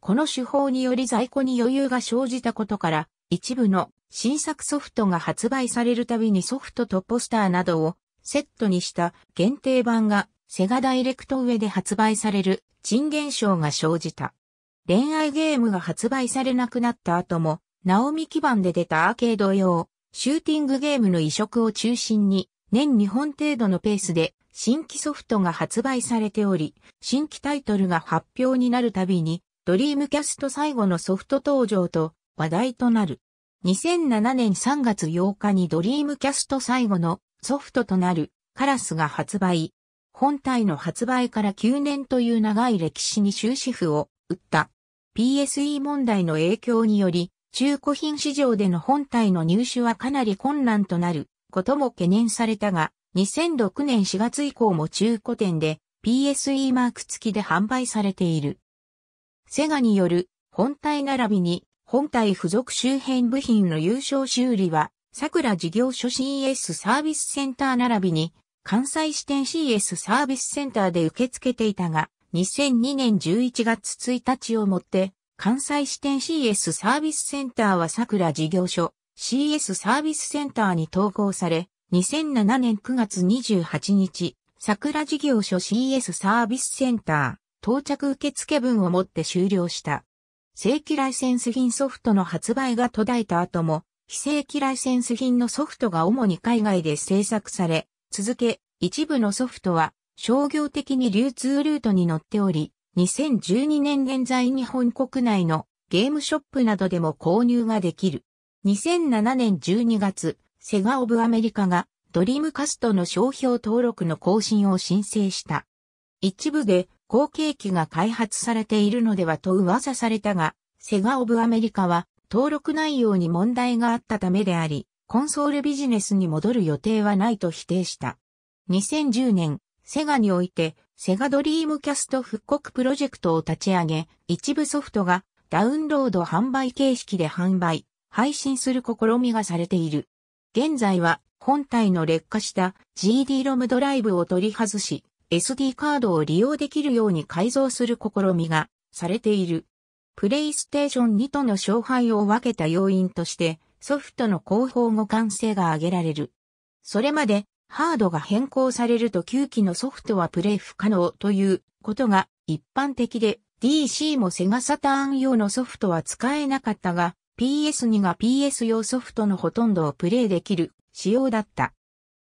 この手法により在庫に余裕が生じたことから、一部の新作ソフトが発売されるたびにソフトとポスターなどをセットにした限定版がセガダイレクト上で発売される珍現象が生じた。恋愛ゲームが発売されなくなった後も、ナオミ基盤で出たアーケード用、シューティングゲームの移植を中心に、年2本程度のペースで新規ソフトが発売されており、新規タイトルが発表になるたびに、ドリームキャスト最後のソフト登場と話題となる。2007年3月8日にドリームキャスト最後のソフトとなるカラスが発売。本体の発売から9年という長い歴史に終止符を打った。PSE 問題の影響により、中古品市場での本体の入手はかなり困難となることも懸念されたが、2006年4月以降も中古店で PSE マーク付きで販売されている。セガによる本体並びに本体付属周辺部品の優勝修理は、桜事業所 CS サービスセンター並びに関西支店 CS サービスセンターで受け付けていたが、2002年11月1日をもって関西支店 CS サービスセンターは桜事業所 CS サービスセンターに統合され、2007年9月28日、桜事業所 CS サービスセンター到着受付分をもって終了した。正規ライセンス品ソフトの発売が途絶えた後も、非正規ライセンス品のソフトが主に海外で制作され、続け、一部のソフトは商業的に流通ルートに乗っており、2012年現在日本国内のゲームショップなどでも購入ができる。2007年12月、セガオブアメリカがドリームカストの商標登録の更新を申請した。一部で後継機が開発されているのではと噂されたが、セガオブアメリカは登録内容に問題があったためであり、コンソールビジネスに戻る予定はないと否定した。2010年、セガにおいてセガドリームキャスト復刻プロジェクトを立ち上げ、一部ソフトがダウンロード販売形式で販売、配信する試みがされている。現在は本体の劣化した GD-ROM ドライブを取り外し、SD カードを利用できるように改造する試みがされている。プレイステーション2との勝敗を分けた要因としてソフトの広報互換性が挙げられる。それまでハードが変更されると旧機のソフトはプレイ不可能ということが一般的で DC もセガサターン用のソフトは使えなかったが PS2 が PS 用ソフトのほとんどをプレイできる仕様だった。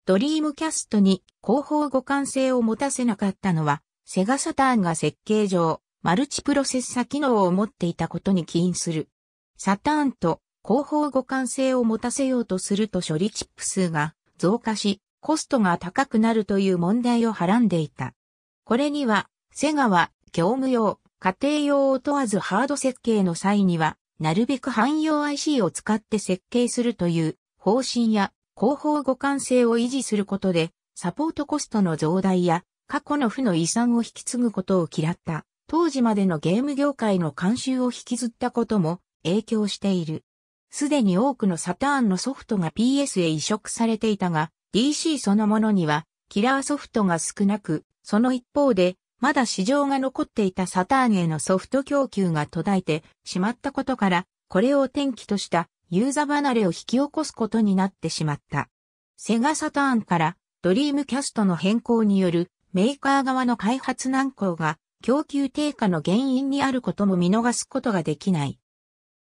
ドリームキャストに広報互換性を持たせなかったのはセガサターンが設計上、マルチプロセッサ機能を持っていたことに起因する。サターンと広報互換性を持たせようとすると処理チップ数が増加し、コストが高くなるという問題をはらんでいた。これには、セガは業務用、家庭用を問わずハード設計の際には、なるべく汎用 IC を使って設計するという方針や広報互換性を維持することで、サポートコストの増大や過去の負の遺産を引き継ぐことを嫌った。当時までのゲーム業界の慣習を引きずったことも影響している。すでに多くのサターンのソフトが PS へ移植されていたが、DC そのものにはキラーソフトが少なく、その一方でまだ市場が残っていたサターンへのソフト供給が途絶えてしまったことから、これを転機としたユーザ離れを引き起こすことになってしまった。セガサターンからドリームキャストの変更によるメーカー側の開発難航が供給低下の原因にあることも見逃すことができない。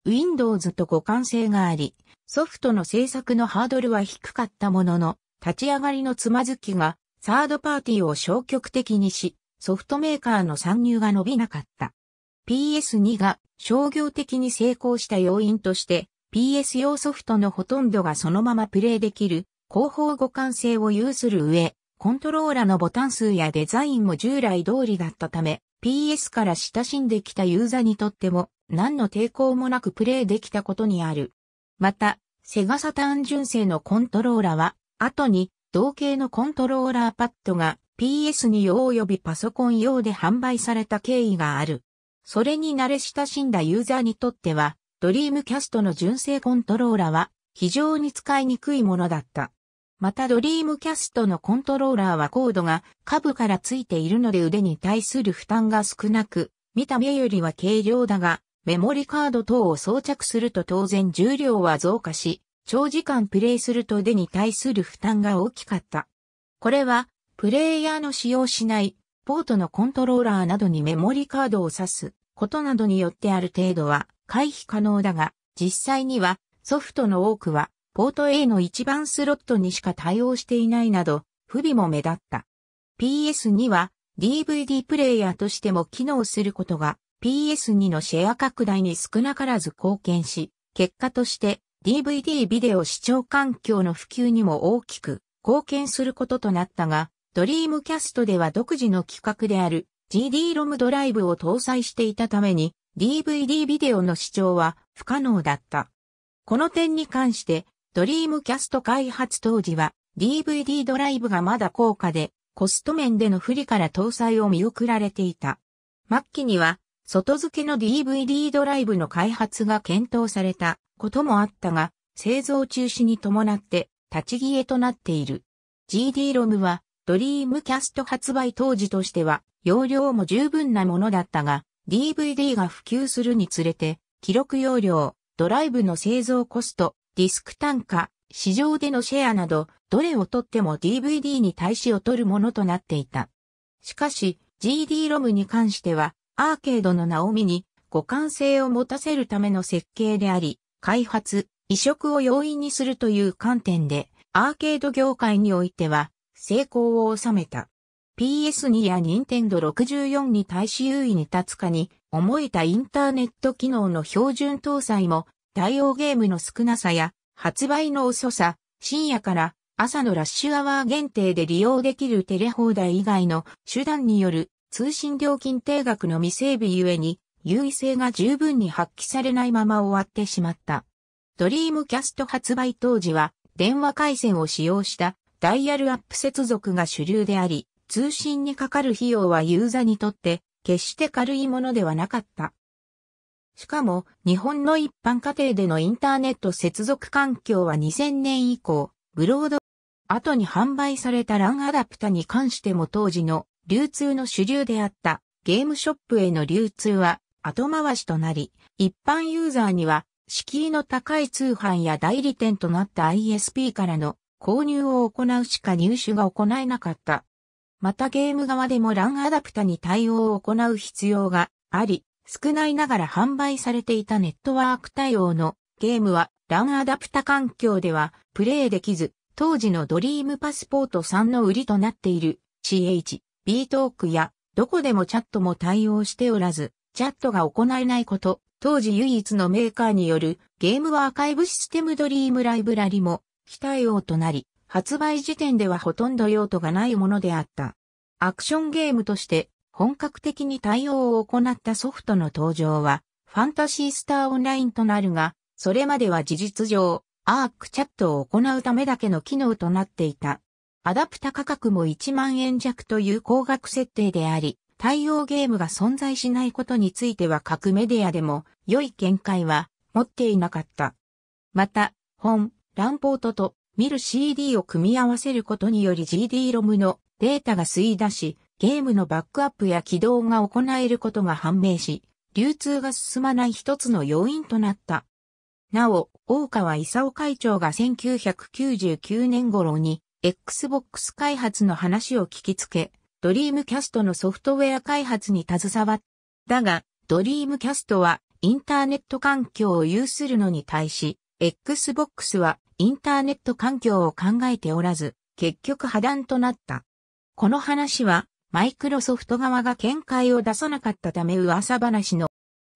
Windows と互換性があり、ソフトの制作のハードルは低かったものの、立ち上がりのつまずきがサードパーティーを消極的にし、ソフトメーカーの参入が伸びなかった。PS2 が商業的に成功した要因として PS 用ソフトのほとんどがそのままプレイできる広報互換性を有する上、コントローラのボタン数やデザインも従来通りだったため、PS から親しんできたユーザーにとっても何の抵抗もなくプレイできたことにある。また、セガサターン純正のコントローラは、後に同型のコントローラーパッドが PS2 用及びパソコン用で販売された経緯がある。それに慣れ親しんだユーザーにとっては、ドリームキャストの純正コントローラは非常に使いにくいものだった。またドリームキャストのコントローラーはコードが下部からついているので腕に対する負担が少なく、見た目よりは軽量だが、メモリカード等を装着すると当然重量は増加し、長時間プレイすると腕に対する負担が大きかった。これはプレイヤーの使用しないポートのコントローラーなどにメモリカードを挿すことなどによってある程度は回避可能だが、実際にはソフトの多くはポート A の一番スロットにしか対応していないなど不備も目立った。PS2 は DVD プレイヤーとしても機能することが PS2 のシェア拡大に少なからず貢献し、結果として DVD ビデオ視聴環境の普及にも大きく貢献することとなったが、ドリームキャストでは独自の企画である GD-ROM ドライブを搭載していたために DVD ビデオの視聴は不可能だった。この点に関してドリームキャスト開発当時は DVD ドライブがまだ高価でコスト面での不利から搭載を見送られていた。末期には外付けの DVD ドライブの開発が検討されたこともあったが製造中止に伴って立ち消えとなっている。GD-ROM はドリームキャスト発売当時としては容量も十分なものだったが、DVD が普及するにつれて、記録容量、ドライブの製造コスト、ディスク単価、市場でのシェアなど、どれをとっても DVD に対しを取るものとなっていた。しかし、GD-ROM に関しては、アーケードの名を見に互換性を持たせるための設計であり、開発、移植を容易にするという観点で、アーケード業界においては、成功を収めた。PS2 や Nintendo 64に対し優位に立つかに思えたインターネット機能の標準搭載も対応ゲームの少なさや発売の遅さ、深夜から朝のラッシュアワー限定で利用できるテレ放題以外の手段による通信料金定額の未整備ゆえに優位性が十分に発揮されないまま終わってしまった。ドリームキャスト発売当時は電話回線を使用したダイヤルアップ接続が主流であり、通信にかかる費用はユーザーにとって決して軽いものではなかった。しかも、日本の一般家庭でのインターネット接続環境は2000年以降、ブロード、後に販売された LAN アダプタに関しても当時の流通の主流であったゲームショップへの流通は後回しとなり、一般ユーザーには敷居の高い通販や代理店となった ISP からの購入を行うしか入手が行えなかった。またゲーム側でも LAN アダプタに対応を行う必要があり、少ないながら販売されていたネットワーク対応のゲームは LAN アダプタ環境ではプレイできず、当時のドリームパスポート3の売りとなっている CH、B トークやどこでもチャットも対応しておらず、チャットが行えないこと、当時唯一のメーカーによるゲームアーカイブシステムドリームライブラリも非対応となり、発売時点ではほとんど用途がないものであった。アクションゲームとして本格的に対応を行ったソフトの登場は、ファンタシースターオンラインとなるが、それまでは事実上、アークチャットを行うためだけの機能となっていた。アダプタ価格も1万円弱という高額設定であり、対応ゲームが存在しないことについては各メディアでも良い見解は持っていなかった。また、本、ランポートと見る CD を組み合わせることにより GD-ROM のデータが吸い出し、ゲームのバックアップや起動が行えることが判明し、流通が進まない一つの要因となった。なお、大川勲会長が1999年頃に Xbox 開発の話を聞きつけ、ドリームキャストのソフトウェア開発に携わった。だが、ドリームキャストはインターネット環境を有するのに対し、Xbox はインターネット環境を考えておらず、結局破談となった。この話は、マイクロソフト側が見解を出さなかったため噂話の。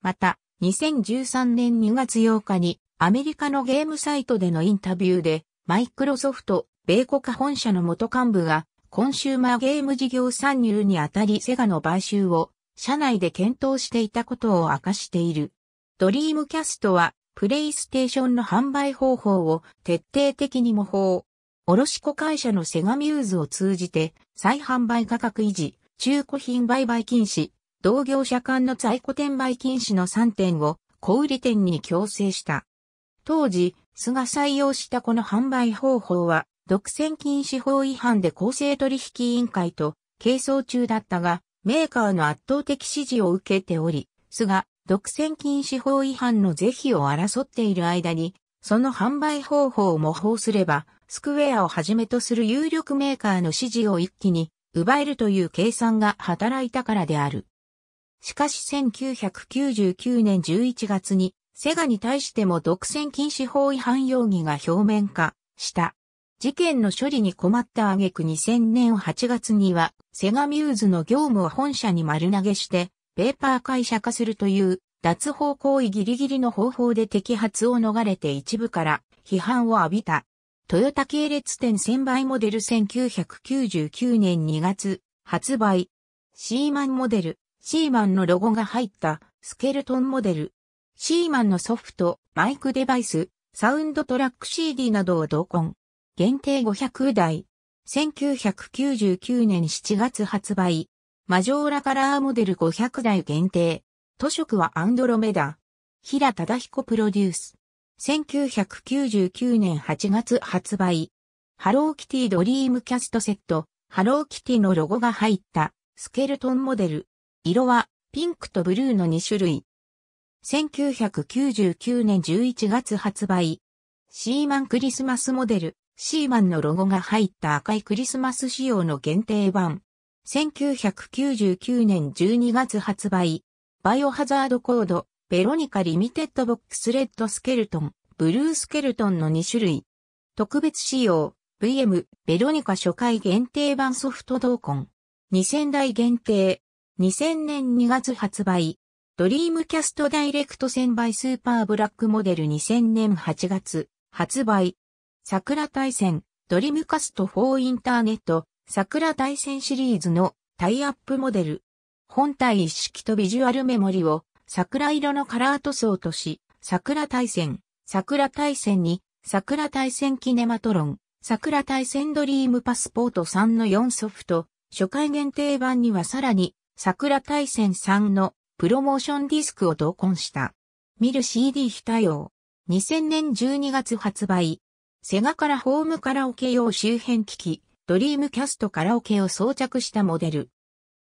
また、2013年2月8日にアメリカのゲームサイトでのインタビューで、マイクロソフト、米国本社の元幹部がコンシューマーゲーム事業参入にあたりセガの買収を社内で検討していたことを明かしている。ドリームキャストはプレイステーションの販売方法を徹底的に模倣。卸子会社のセガミューズを通じて再販売価格維持、中古品売買禁止、同業者間の在庫転売禁止の3点を小売店に強制した。当時、スが採用したこの販売方法は独占禁止法違反で公正取引委員会と係争中だったが、メーカーの圧倒的支持を受けており、スが独占禁止法違反の是非を争っている間に、その販売方法を模倣すれば、スクウェアをはじめとする有力メーカーの支持を一気に奪えるという計算が働いたからである。しかし1999年11月にセガに対しても独占禁止法違反容疑が表面化した。事件の処理に困った挙句2000年8月には、セガミューズの業務を本社に丸投げして、ペーパー会社化するという脱法行為ギリギリの方法で摘発を逃れて一部から批判を浴びた。トヨタ系列店1000倍モデル1999年2月発売。シーマンモデル、シーマンのロゴが入ったスケルトンモデル。シーマンのソフト、マイクデバイス、サウンドトラック CD などを同梱。限定500台。1999年7月発売。マジョーラカラーモデル500台限定。図色はアンドロメダ。平忠彦プロデュース。1999年8月発売。ハローキティドリームキャストセット。ハローキティのロゴが入ったスケルトンモデル。色はピンクとブルーの2種類。1999年11月発売。シーマンクリスマスモデル。シーマンのロゴが入った赤いクリスマス仕様の限定版。1999年12月発売。バイオハザードコード、ベロニカリミテッドボックスレッドスケルトン、ブルースケルトンの2種類。特別仕様、VM、ベロニカ初回限定版ソフト同梱。2000台限定。2000年2月発売。ドリームキャストダイレクト1000倍スーパーブラックモデル2000年8月発売。桜大戦、ドリームカスト4インターネット、桜大戦シリーズのタイアップモデル。本体一式とビジュアルメモリを桜色のカラー塗装とし、桜大戦、桜大戦に、桜大戦キネマトロン、桜大戦ドリームパスポート3の4ソフト、初回限定版にはさらに、桜大戦3のプロモーションディスクを同梱した。見る CD 非対応。2000年12月発売。セガからホームカラオケ用周辺機器、ドリームキャストカラオケを装着したモデル。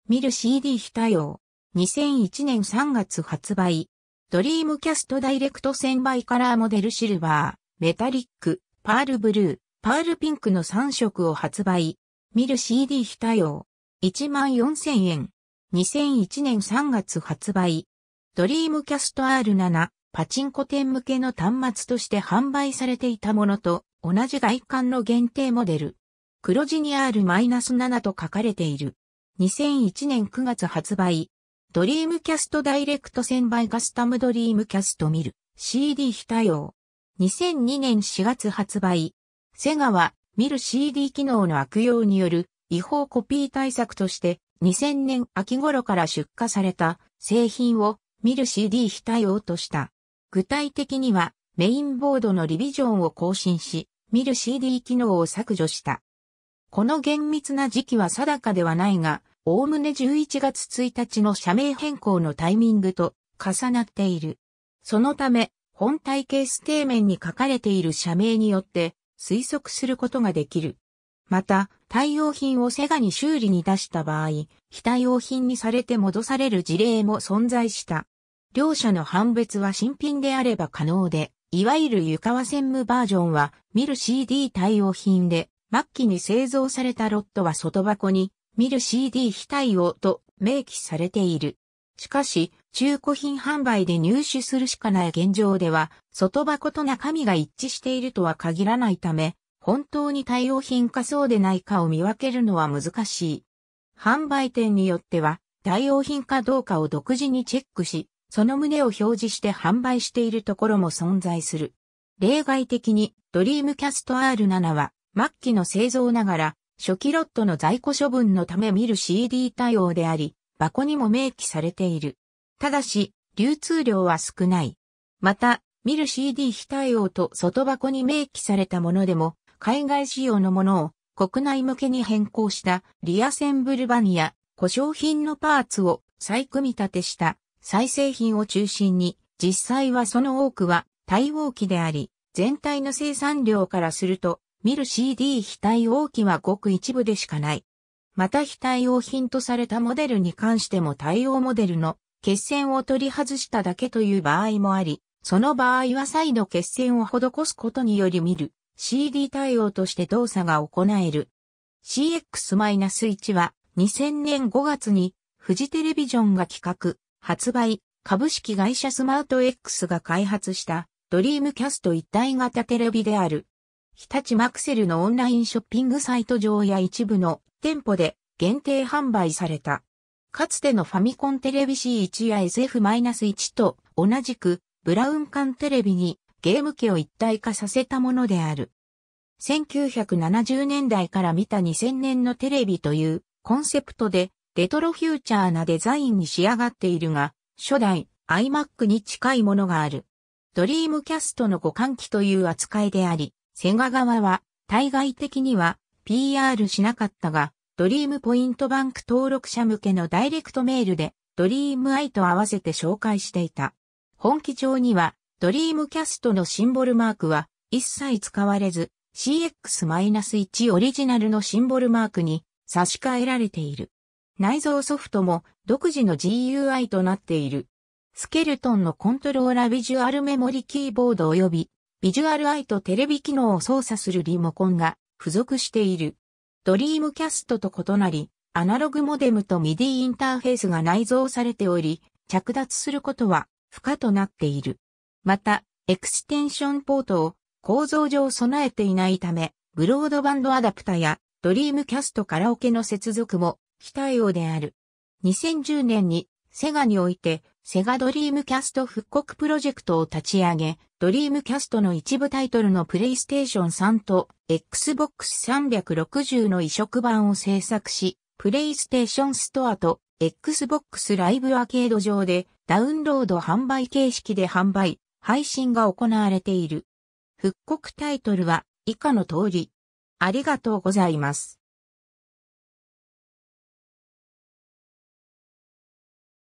見る CD 非対応。2001年3月発売。ドリームキャストダイレクト1000倍カラーモデルシルバー、メタリック、パールブルー、パールピンクの3色を発売。見る CD 非対応。14000円。2001年3月発売。ドリームキャスト R7、パチンコ店向けの端末として販売されていたものと同じ外観の限定モデル。黒字に R-7 と書かれている。2001年9月発売。ドリームキャストダイレクト1000倍カスタムドリームキャストミル CD 非対応。2002年4月発売。セガはミル CD 機能の悪用による違法コピー対策として2000年秋頃から出荷された製品をミル CD 非対応とした。具体的にはメインボードのリビジョンを更新し、ミル CD 機能を削除した。この厳密な時期は定かではないが、おおむね11月1日の社名変更のタイミングと重なっている。そのため、本体ケース底面に書かれている社名によって推測することができる。また、対応品をセガに修理に出した場合、非対応品にされて戻される事例も存在した。両者の判別は新品であれば可能で、いわゆる湯川専務バージョンは、ミル CD 対応品で、末期に製造されたロットは外箱に見る CD 非対応と明記されている。しかし、中古品販売で入手するしかない現状では、外箱と中身が一致しているとは限らないため、本当に対応品かそうでないかを見分けるのは難しい。販売店によっては、対応品かどうかを独自にチェックし、その旨を表示して販売しているところも存在する。例外的に、ドリームキャスト R7 は、末期の製造ながら、初期ロットの在庫処分のため見る CD 対応であり、箱にも明記されている。ただし、流通量は少ない。また、見る CD 非対応と外箱に明記されたものでも、海外仕様のものを国内向けに変更したリアセンブルバニア、故障品のパーツを再組み立てした再製品を中心に、実際はその多くは対応機であり、全体の生産量からすると見る CD 非対応機はごく一部でしかない。また非対応品とされたモデルに関しても対応モデルの血栓を取り外しただけという場合もあり、その場合は再度血栓を施すことにより見る CD 対応として動作が行える。CX-1 は2000年5月にフジテレビジョンが企画、発売、株式会社スマート X が開発したドリームキャスト一体型テレビである。日立マクセルのオンラインショッピングサイト上や一部の店舗で限定販売された。かつてのファミコンテレビ C1 や SF-1 と同じくブラウン管テレビにゲーム機を一体化させたものである。1970年代から見た2000年のテレビというコンセプトでレトロフューチャーなデザインに仕上がっているが、初代 iMac に近いものがある。ドリームキャストの互換機という扱いであり、セガ側は対外的には PR しなかったが、ドリームポイントバンク登録者向けのダイレクトメールでドリームアイと合わせて紹介していた。本機上にはドリームキャストのシンボルマークは一切使われず CX-1 オリジナルのシンボルマークに差し替えられている。内蔵ソフトも独自の GUI となっている。スケルトンのコントローラビジュアルメモリキーボード及びドリームアイとテレビ機能を操作するリモコンが付属している。ドリームキャストと異なり、アナログモデムと MIDI インターフェースが内蔵されており、着脱することは不可となっている。また、エクステンションポートを構造上備えていないため、ブロードバンドアダプタやドリームキャストカラオケの接続も非対応である。2010年にセガにおいてセガドリームキャスト復刻プロジェクトを立ち上げ、ドリームキャストの一部タイトルのプレイステーション3と Xbox 360の移植版を制作し、プレイステーションストアと Xbox ライブアーケード上でダウンロード販売形式で販売、配信が行われている。復刻タイトルは以下の通り。ありがとうございます。